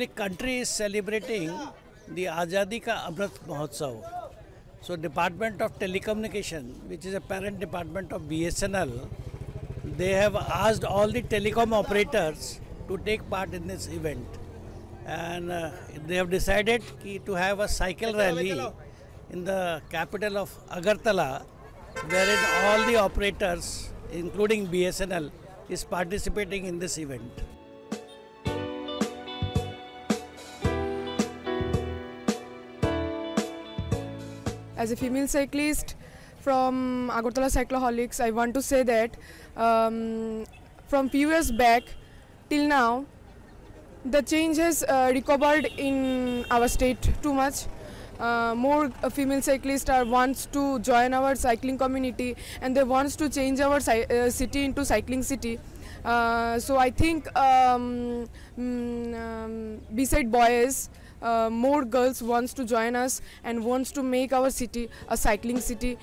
actually country is celebrating the Azadi Ka Amrit Mahotsav. So Department of Telecommunication, which is a parent department of BSNL, they have asked all the telecom operators to take part in this event. And uh, they have decided to have a cycle rally in the capital of Agartala, wherein all the operators, including BSNL, is participating in this event. As a female cyclist from Agartala Cycloholics, I want to say that um, from few years back till now, the change has uh, recovered in our state too much. Uh, more uh, female cyclists are wants to join our cycling community and they wants to change our uh, city into cycling city. Uh, so I think um, mm, um, beside boys, Uh, more girls wants to join us and wants to make our city a cycling city.